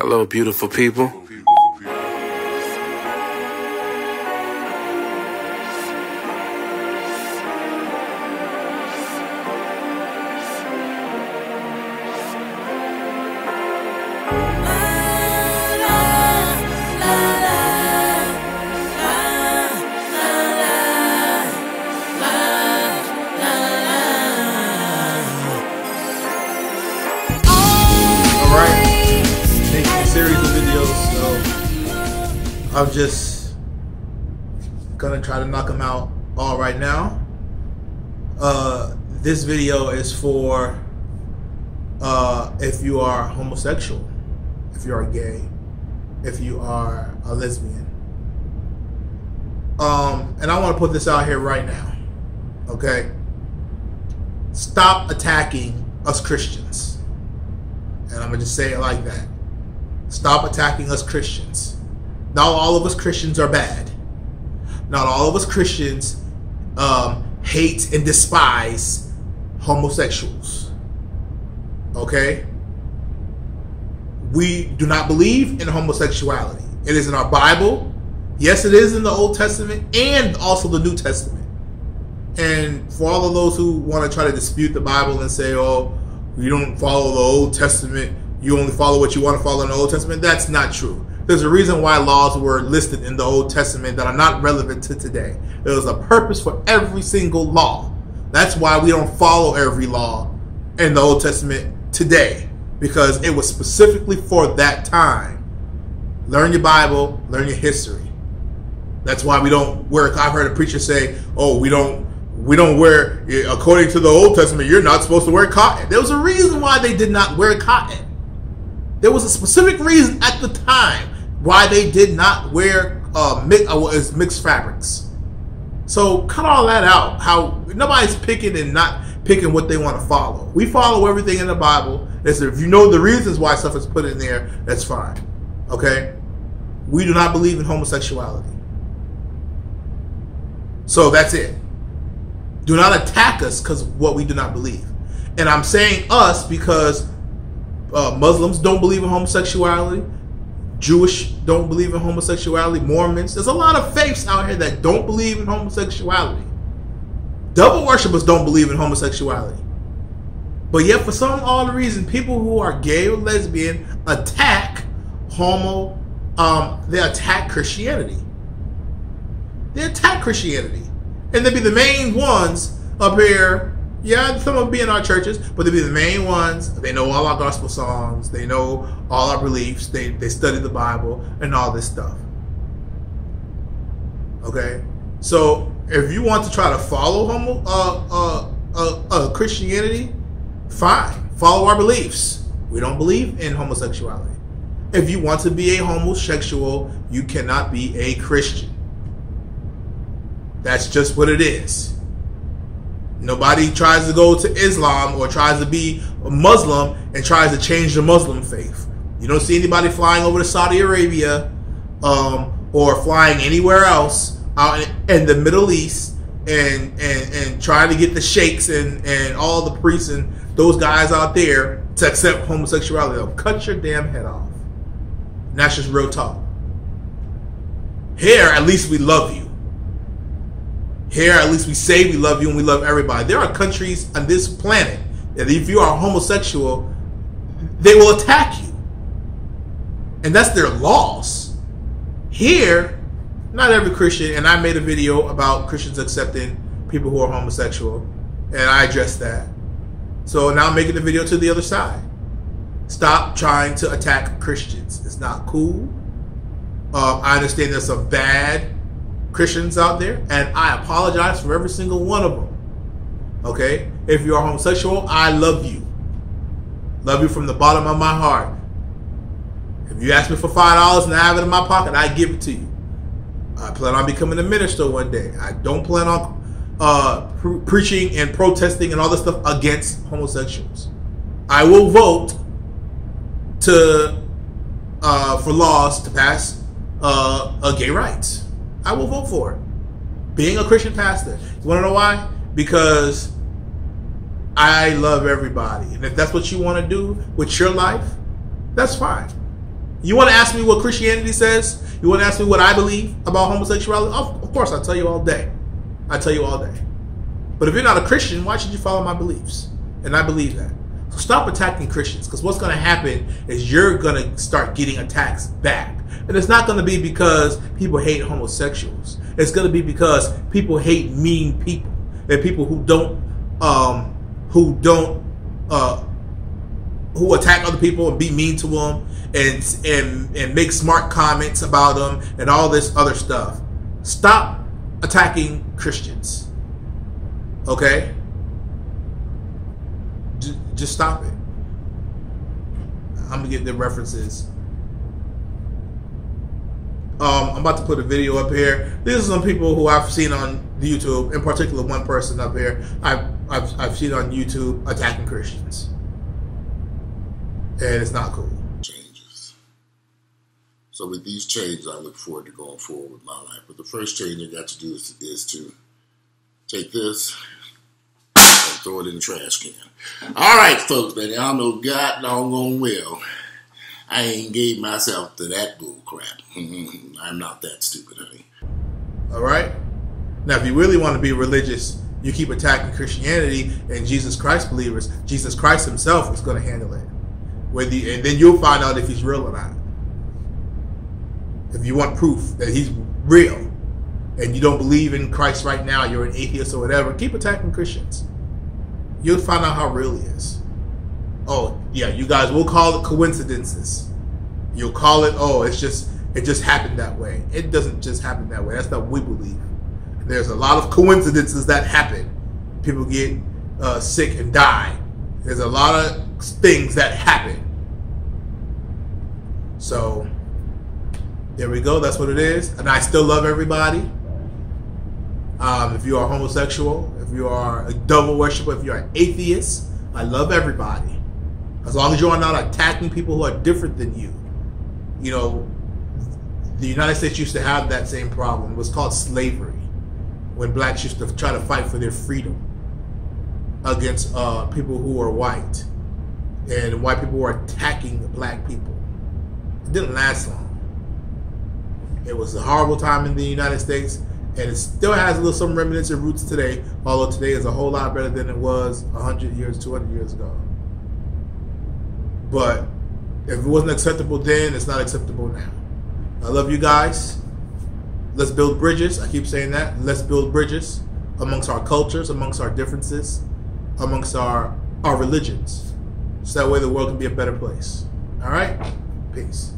Hello, beautiful people. I'm just gonna try to knock them out all right now. Uh, this video is for uh, if you are homosexual, if you are gay, if you are a lesbian. Um, and I want to put this out here right now. Okay? Stop attacking us Christians. And I'm going to just say it like that. Stop attacking us Christians. Not all of us Christians are bad. Not all of us Christians um, hate and despise homosexuals. Okay? We do not believe in homosexuality. It is in our Bible. Yes, it is in the Old Testament and also the New Testament. And for all of those who want to try to dispute the Bible and say, oh, you don't follow the Old Testament, you only follow what you want to follow in the Old Testament, that's not true. There's a reason why laws were listed in the Old Testament that are not relevant to today. There was a purpose for every single law. That's why we don't follow every law in the Old Testament today, because it was specifically for that time. Learn your Bible, learn your history. That's why we don't wear. I've heard a preacher say, "Oh, we don't we don't wear according to the Old Testament, you're not supposed to wear cotton. There was a reason why they did not wear cotton. There was a specific reason at the time why they did not wear uh, mix, uh, mixed fabrics. So cut all that out. How nobody's picking and not picking what they want to follow. We follow everything in the Bible. If you know the reasons why stuff is put in there, that's fine. Okay? We do not believe in homosexuality. So that's it. Do not attack us because of what we do not believe. And I'm saying us because uh, Muslims don't believe in homosexuality. Jewish don't believe in homosexuality. Mormons. There's a lot of faiths out here that don't believe in homosexuality. Devil worshippers don't believe in homosexuality. But yet, for some odd reason, people who are gay or lesbian attack homo. Um, they attack Christianity. They attack Christianity and they'd be the main ones up here. Yeah, some of them be in our churches, but they'd be the main ones. They know all our gospel songs. They know all our beliefs. They they study the Bible and all this stuff. Okay, so if you want to try to follow homo uh, uh, uh, Christianity, fine. Follow our beliefs. We don't believe in homosexuality. If you want to be a homosexual, you cannot be a Christian. That's just what it is. Nobody tries to go to Islam or tries to be a Muslim and tries to change the Muslim faith. You don't see anybody flying over to Saudi Arabia um, or flying anywhere else out in, in the Middle East and, and, and trying to get the sheikhs and, and all the priests and those guys out there to accept homosexuality. They'll cut your damn head off. And that's just real talk. Here, at least we love you. Here, at least we say we love you and we love everybody. There are countries on this planet that if you are homosexual, they will attack you. And that's their loss. Here, not every Christian, and I made a video about Christians accepting people who are homosexual, and I addressed that. So now I'm making the video to the other side. Stop trying to attack Christians. It's not cool. Uh, I understand there's some bad Christians out there, and I apologize for every single one of them. Okay? If you are homosexual, I love you. Love you from the bottom of my heart. If you ask me for five dollars and I have it in my pocket, I give it to you. I plan on becoming a minister one day. I don't plan on uh, pre- preaching and protesting and all this stuff against homosexuals. I will vote to uh, for laws to pass uh, gay rights. I will vote for it. Being a Christian pastor. You want to know why? Because I love everybody. And if that's what you want to do with your life, that's fine. You want to ask me what Christianity says? You want to ask me what I believe about homosexuality? Of, of course, I'll tell you all day. I tell you all day. But if you're not a Christian, why should you follow my beliefs? And I believe that. So stop attacking Christians because what's going to happen is you're going to start getting attacks back. And it's not going to be because people hate homosexuals. It's going to be because people hate mean people. and people who don't, um, who don't, uh, who attack other people and be mean to them and and and make smart comments about them and all this other stuff. Stop attacking Christians. Okay? Just stop it. I'm gonna get the references. Um, I'm about to put a video up here. These are some people who I've seen on YouTube, in particular one person up here. I've I've, I've seen on YouTube attacking Christians, and it's not cool. changes. So with these changes, I look forward to going forward with my life. But the first change I got to do is, is to take this and throw it in the trash can. All right, folks, man, y'all know God doggone well. I ain't gave myself to that bull crap. Mm-hmm. I'm not that stupid, honey. All right. Now, if you really want to be religious, you keep attacking Christianity and Jesus Christ believers. Jesus Christ Himself is going to handle it. Whether you, and then you'll find out if He's real or not. If you want proof that He's real, and you don't believe in Christ right now, you're an atheist or whatever. Keep attacking Christians. You'll find out how real He is. Oh yeah, you guys will call it coincidences. You'll call it oh, it's just it just happened that way. It doesn't just happen that way. That's not what we believe. There's a lot of coincidences that happen. People get uh, sick and die. There's a lot of things that happen. So there we go. That's what it is. And I still love everybody. Um, if you are homosexual, if you are a double worshiper, if you're an atheist, I love everybody. As long as you are not attacking people who are different than you. You know, the United States used to have that same problem. It was called slavery. When blacks used to try to fight for their freedom against uh, people who were white. And white people were attacking black people. It didn't last long. It was a horrible time in the United States, and it still has a little some remnants and roots today. Although today is a whole lot better than it was hundred years, two hundred years ago. But if it wasn't acceptable then, it's not acceptable now. I love you guys. Let's build bridges. I keep saying that. Let's build bridges amongst our cultures, amongst our differences, amongst our our religions, so that way the world can be a better place. All right, peace.